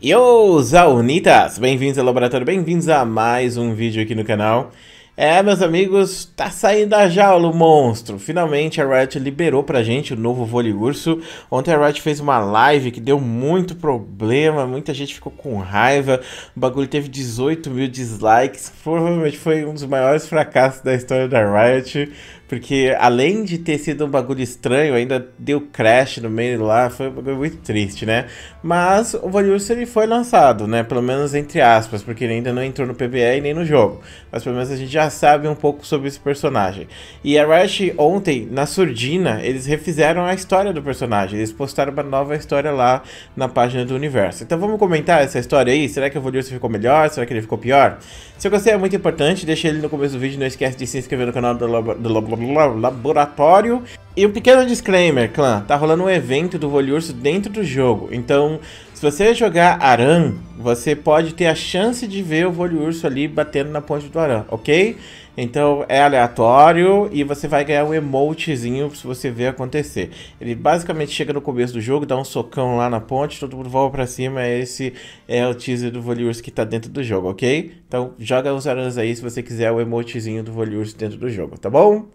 Yo, Zaunitas! Bem-vindos ao laboratório, bem-vindos a mais um vídeo aqui no canal. É, meus amigos, tá saindo da jaula o monstro. Finalmente a Riot liberou pra gente o novo Vôlei Urso. Ontem a Riot fez uma live que deu muito problema, muita gente ficou com raiva. O bagulho teve 18 mil dislikes. Provavelmente foi um dos maiores fracassos da história da Riot. Porque além de ter sido um bagulho estranho, ainda deu crash no meio lá, foi um bagulho muito triste, né? Mas o Voliurso ele foi lançado, né? Pelo menos entre aspas, porque ele ainda não entrou no PBE nem no jogo. Mas pelo menos a gente já sabe um pouco sobre esse personagem. E a Riot ontem, na Surdina, eles refizeram a história do personagem. Eles postaram uma nova história lá na página do universo. Então vamos comentar essa história aí? Será que o Voliurso ficou melhor? Será que ele ficou pior? Se eu gostei é muito importante, deixa ele no começo do vídeo. Não esquece de se inscrever no canal do, do, do laboratório. E um pequeno disclaimer, clã, tá rolando um evento do Voliurso dentro do jogo. Então, se você jogar Aran, você pode ter a chance de ver o Voliurso ali batendo na ponte do Aran, ok? Então é aleatório e você vai ganhar um emotezinho se você ver acontecer. Ele basicamente chega no começo do jogo, dá um socão lá na ponte, todo mundo voa pra cima. Esse é o teaser do Voliurso que tá dentro do jogo, ok? Então joga os arans aí se você quiser o emotezinho do Voliurso dentro do jogo, tá bom?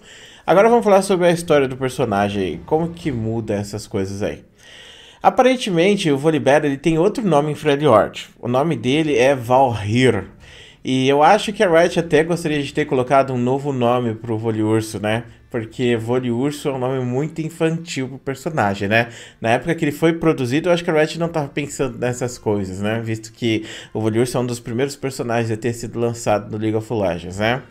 Agora vamos falar sobre a história do personagem aí. Como que muda essas coisas aí? Aparentemente, o Volibear ele tem outro nome em Freljord. O nome dele é Valhir. E eu acho que a Riot até gostaria de ter colocado um novo nome pro Voliurso, né? Porque Voliurso é um nome muito infantil pro personagem, né? Na época que ele foi produzido, eu acho que a Riot não tava pensando nessas coisas, né? Visto que o Voliurso é um dos primeiros personagens a ter sido lançado no League of Legends, né?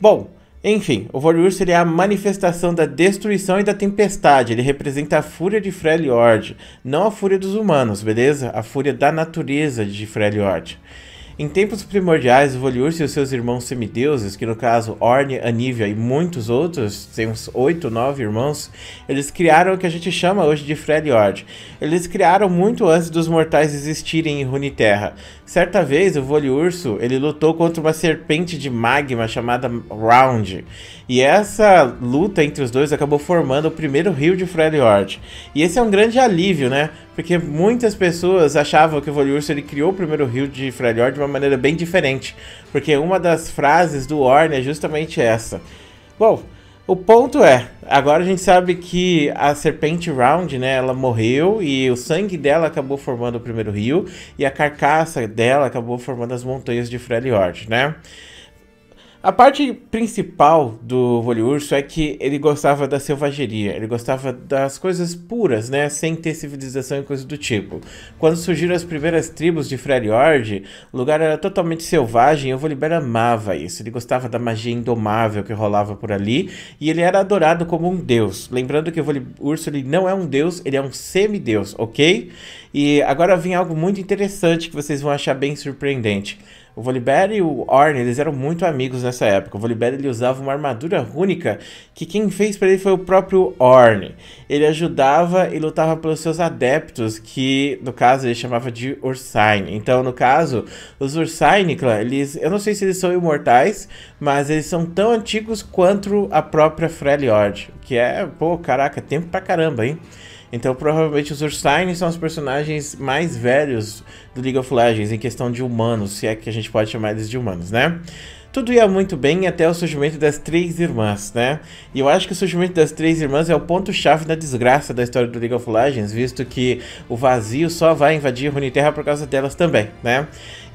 Bom, enfim, o Voliurso é a manifestação da destruição e da tempestade. Ele representa a fúria de Freljord, não a fúria dos humanos, beleza? A fúria da natureza de Freljord. Em tempos primordiais, o Voliurso e seus irmãos semideuses, que no caso Orne, Anívia e muitos outros, tem uns 8, 9 irmãos, eles criaram o que a gente chama hoje de Freljord. Eles criaram muito antes dos mortais existirem em Runeterra. Certa vez, o Voliurso, ele lutou contra uma serpente de magma chamada Round. E essa luta entre os dois acabou formando o primeiro rio de Freljord. E esse é um grande alívio, né? Porque muitas pessoas achavam que o Voliurso ele criou o primeiro rio de Freljord de uma maneira bem diferente. Porque uma das frases do Orne é justamente essa. Bom, o ponto é, agora a gente sabe que a serpente Round, né, ela morreu e o sangue dela acabou formando o primeiro rio e a carcaça dela acabou formando as montanhas de Freljord, né? A parte principal do Voliurso é que ele gostava da selvageria, ele gostava das coisas puras, né, sem ter civilização e coisas do tipo. Quando surgiram as primeiras tribos de Freljord, o lugar era totalmente selvagem e o Volibear amava isso. Ele gostava da magia indomável que rolava por ali e ele era adorado como um deus. Lembrando que o Voliurso ele não é um deus, ele é um semideus, ok? E agora vem algo muito interessante que vocês vão achar bem surpreendente. O Volibear e o Ornn, eles eram muito amigos nessa época. O Volibear, ele usava uma armadura rúnica que quem fez para ele foi o próprio Ornn. Ele ajudava e lutava pelos seus adeptos, que no caso ele chamava de Ursine. Então, no caso, os Ursine, eles, eu não sei se eles são imortais, mas eles são tão antigos quanto a própria Freljord, que é, pô, caraca, tempo pra caramba, hein? Então, provavelmente os Ursine são os personagens mais velhos do League of Legends em questão de humanos, se é que a gente pode chamar eles de humanos, né? Tudo ia muito bem até o surgimento das três irmãs, né? E eu acho que o surgimento das três irmãs é o ponto-chave da desgraça da história do League of Legends, visto que o vazio só vai invadir Runeterra por causa delas também, né?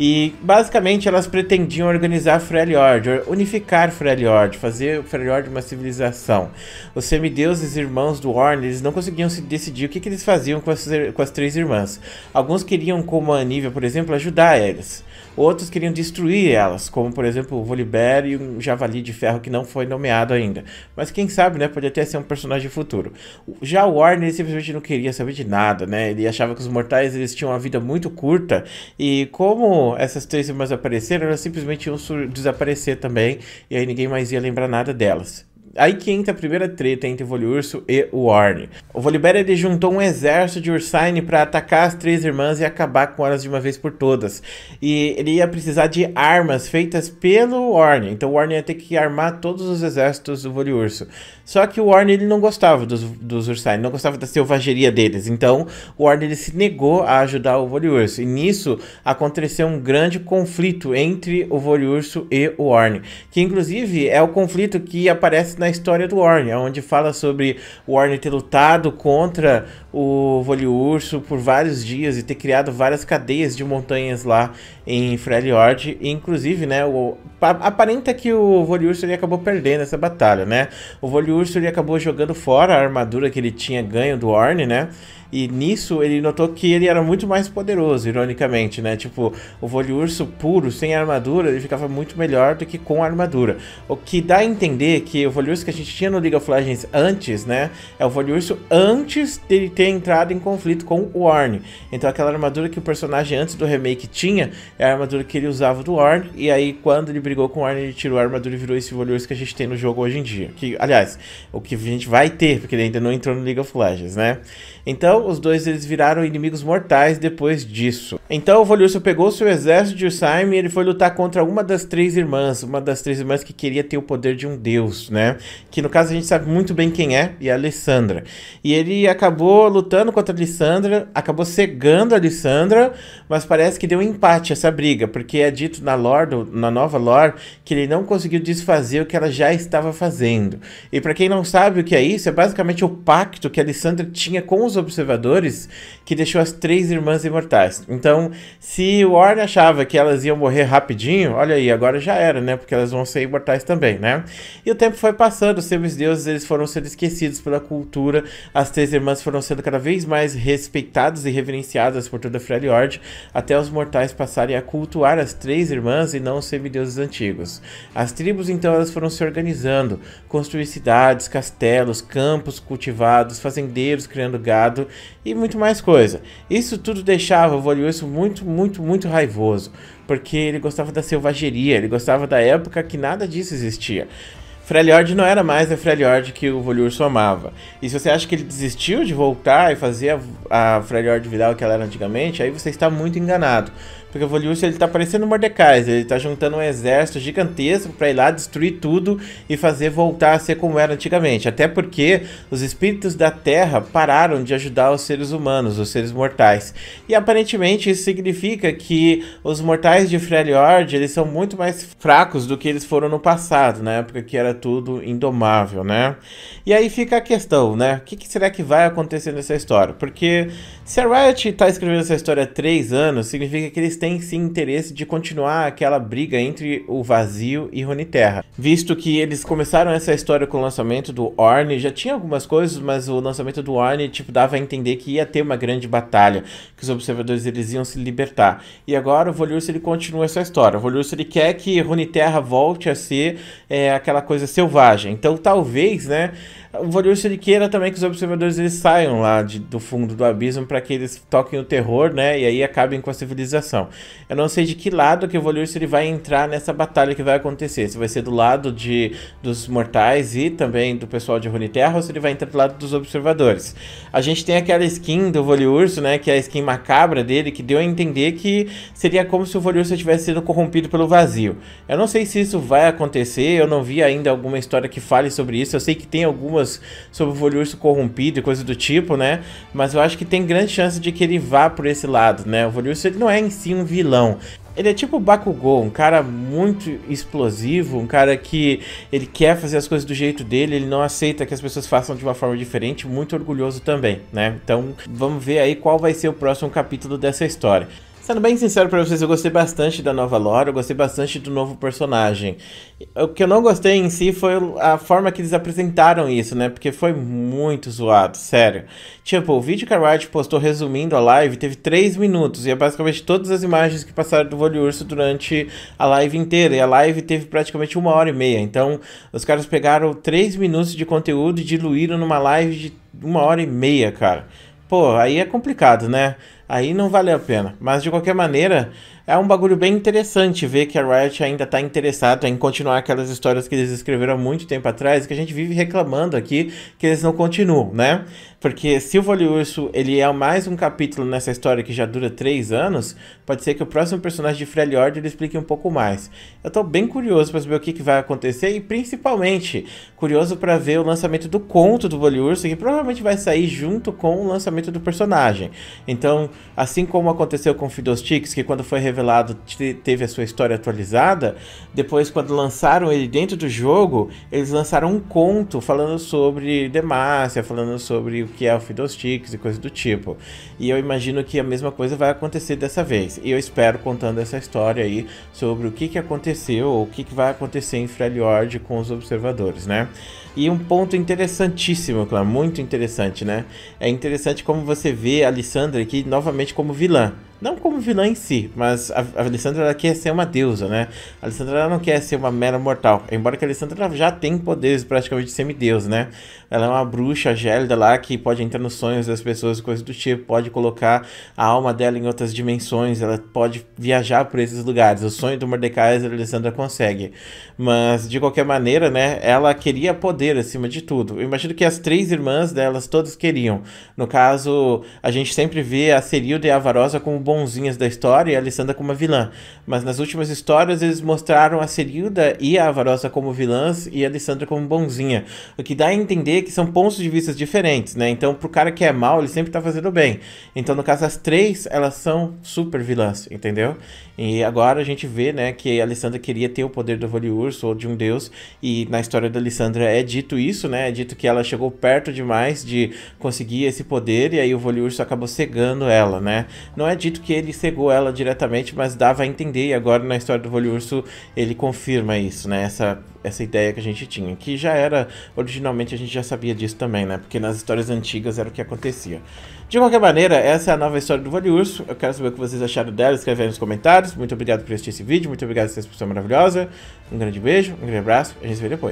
E basicamente elas pretendiam organizar Freljord, unificar Freljord, fazer Freljord uma civilização. Os semideuses irmãos do Ornn, eles não conseguiam se decidir o que, que eles faziam com as, com as três irmãs. Alguns queriam, como a Anívia, por exemplo, ajudar eles. Outros queriam destruir elas, como por exemplo o Volibear e um Javali de Ferro que não foi nomeado ainda. Mas quem sabe, né? Pode até ser um personagem futuro. Já o Warner simplesmente não queria saber de nada, né? Ele achava que os mortais eles tinham uma vida muito curta e como essas três irmãs apareceram, elas simplesmente iam desaparecer também e aí ninguém mais ia lembrar nada delas. Aí que entra a primeira treta entre o Voliurso e o Orne. O Volibear ele juntou um exército de Ursine para atacar as três irmãs e acabar com elas de uma vez por todas. E ele ia precisar de armas feitas pelo Orne. Então o Orne ia ter que armar todos os exércitos do Voliurso. Só que o Orne ele não gostava dos, dos Ursine, não gostava da selvageria deles. Então o Orne ele se negou a ajudar o Voliurso. E nisso aconteceu um grande conflito entre o Voliurso e o Orne. Que inclusive é o conflito que aparece na história do Orne, onde fala sobre o Orne ter lutado contra o Voliurso por vários dias e ter criado várias cadeias de montanhas lá em Freljord. E inclusive, né, o, aparenta que o Voliurso ele acabou perdendo essa batalha, né? O Voliurso ele acabou jogando fora a armadura que ele tinha ganho do Orne, né? E nisso ele notou que ele era muito mais poderoso, ironicamente, né? Tipo, o Voliurso puro, sem armadura, ele ficava muito melhor do que com armadura. O que dá a entender que o Voliurso que a gente tinha no League of Legends antes, né? É o Voliurso antes dele ter entrado em conflito com o Ornn. Então aquela armadura que o personagem antes do remake tinha, é a armadura que ele usava do Ornn. E aí quando ele brigou com o Ornn, ele tirou a armadura e virou esse Voliurso que a gente tem no jogo hoje em dia. Que, aliás, o que a gente vai ter, porque ele ainda não entrou no League of Legends, né? Então, os dois eles viraram inimigos mortais depois disso. Então, o Voliurso pegou seu exército de Ursaim e ele foi lutar contra uma das três irmãs, uma das três irmãs que queria ter o poder de um deus, né? Que no caso a gente sabe muito bem quem é, e é a Alessandra. E ele acabou lutando contra a Alessandra, acabou cegando a Alessandra, mas parece que deu um empate essa briga, porque é dito na lore, na nova lore, que ele não conseguiu desfazer o que ela já estava fazendo. E para quem não sabe o que é isso, é basicamente o pacto que a Alessandra tinha com os os observadores que deixou as três irmãs imortais. Então, se o Orne achava que elas iam morrer rapidinho, olha aí, agora já era, né? Porque elas vão ser imortais também, né? E o tempo foi passando, os seus deuses eles foram sendo esquecidos pela cultura, as três irmãs foram sendo cada vez mais respeitadas e reverenciadas por toda Freljord, até os mortais passarem a cultuar as três irmãs e não os semideuses antigos. As tribos então elas foram se organizando, construir cidades, castelos, campos cultivados, fazendeiros criando gado e muito mais coisa. Isso tudo deixava o Voliurso muito, muito, muito raivoso, porque ele gostava da selvageria, ele gostava da época que nada disso existia. Freljord não era mais a Freljord que o Voliurso amava. E se você acha que ele desistiu de voltar e fazer a, a Freljord virar o que ela era antigamente, aí você está muito enganado. Porque o Volius ele tá parecendo Mordecai, ele tá juntando um exército gigantesco para ir lá destruir tudo e fazer voltar a ser como era antigamente. Até porque os espíritos da Terra pararam de ajudar os seres humanos, os seres mortais. E aparentemente isso significa que os mortais de Freljord, eles são muito mais fracos do que eles foram no passado, na época que era tudo indomável, né? E aí fica a questão, né? O que, que será que vai acontecer nessa história? Porque se a Riot tá escrevendo essa história há três anos, significa que eles têm sim interesse de continuar aquela briga entre o Vazio e Runeterra. Visto que eles começaram essa história com o lançamento do Orne, já tinha algumas coisas, mas o lançamento do Orne tipo, dava a entender que ia ter uma grande batalha, que os observadores eles iam se libertar. E agora o Voliurus ele continua essa história. O Voliurus ele quer que Runeterra volte a ser é, aquela coisa selvagem. Então talvez, né, o ele queira também que os observadores eles saiam lá de, do fundo do abismo para que eles toquem o terror, né, e aí acabem com a civilização. Eu não sei de que lado que o Voliurus ele vai entrar nessa batalha que vai acontecer. Se vai ser do lado de, dos mortais e também do pessoal de Runeterra ou se ele vai entrar do lado dos observadores. A gente tem aquela skin do Voliurso, né, que é a skin macabra dele, que deu a entender que seria como se o Voliurso tivesse sido corrompido pelo vazio. Eu não sei se isso vai acontecer, eu não vi ainda alguma história que fale sobre isso. Eu sei que tem algumas sobre o Voliurso corrompido e coisa do tipo, né, mas eu acho que tem grande chance de que ele vá por esse lado, né. O Voliurso ele não é em si um vilão. Ele é tipo o Bakugou, um cara muito explosivo, um cara que ele quer fazer as coisas do jeito dele, ele não aceita que as pessoas façam de uma forma diferente, muito orgulhoso também, né? Então, vamos ver aí qual vai ser o próximo capítulo dessa história. Sendo bem sincero para vocês, eu gostei bastante da nova lore, eu gostei bastante do novo personagem. O que eu não gostei em si foi a forma que eles apresentaram isso, né? Porque foi muito zoado, sério. Tipo, o vídeo que a Riot postou resumindo a live teve 3 minutos e é basicamente todas as imagens que passaram do Voliurso durante a live inteira. E a live teve praticamente uma hora e meia. Então, os caras pegaram 3 minutos de conteúdo e diluíram numa live de uma hora e meia, cara. Pô, aí é complicado, né? Aí não vale a pena. Mas de qualquer maneira, é um bagulho bem interessante ver que a Riot ainda está interessada em continuar aquelas histórias que eles escreveram há muito tempo atrás, que a gente vive reclamando aqui que eles não continuam, né? Porque se o Vole Urso ele é mais um capítulo nessa história que já dura três anos, pode ser que o próximo personagem de Freljord ele explique um pouco mais. Eu estou bem curioso para saber o que, que vai acontecer e principalmente curioso para ver o lançamento do conto do Vole Urso, que provavelmente vai sair junto com o lançamento do personagem. Então, assim como aconteceu com Fiddlesticks, que quando foi revelado teve a sua história atualizada, depois quando lançaram ele dentro do jogo, eles lançaram um conto falando sobre Demacia, falando sobre que é o Fiddlesticks e coisas do tipo. E eu imagino que a mesma coisa vai acontecer dessa vez. E eu espero contando essa história aí sobre o que, que aconteceu, ou o que, que vai acontecer em Freljord com os observadores, né? E um ponto interessantíssimo, claro, muito interessante, né? É interessante como você vê a Lissandra aqui novamente como vilã. Não como vilã em si, mas a, a Alessandra ela quer ser uma deusa, né? A Alessandra ela não quer ser uma mera mortal. Embora que a Alessandra já tem poderes praticamente de semideus, né? Ela é uma bruxa gélida lá que pode entrar nos sonhos das pessoas, coisas do tipo, pode colocar a alma dela em outras dimensões, ela pode viajar por esses lugares. O sonho do Mordecai a Alessandra consegue. Mas de qualquer maneira, né? Ela queria poder acima de tudo. Eu imagino que as três irmãs delas todas queriam. No caso, a gente sempre vê a Cerilda e a Varosa como bonzinhas da história e a Alessandra como uma vilã. Mas nas últimas histórias eles mostraram a Cerilda e a Avarosa como vilãs e a Alessandra como bonzinha. O que dá a entender que são pontos de vista diferentes, né? Então pro cara que é mal, ele sempre tá fazendo bem. Então no caso as três, elas são super vilãs, entendeu? E agora a gente vê, né, que a Alessandra queria ter o poder do Voliurso ou de um deus e na história da Alessandra é dito isso, né? É dito que ela chegou perto demais de conseguir esse poder e aí o Voliurso acabou cegando ela, né? Não é dito que ele cegou ela diretamente, mas dava a entender, e agora na história do Voliurso ele confirma isso, né? Essa, essa ideia que a gente tinha, que já era, originalmente a gente já sabia disso também, né? Porque nas histórias antigas era o que acontecia. De qualquer maneira, essa é a nova história do Voliurso. Eu quero saber o que vocês acharam dela, escreve nos comentários. Muito obrigado por assistir esse vídeo, muito obrigado por essa exposição maravilhosa. Um grande beijo, um grande abraço, a gente se vê depois.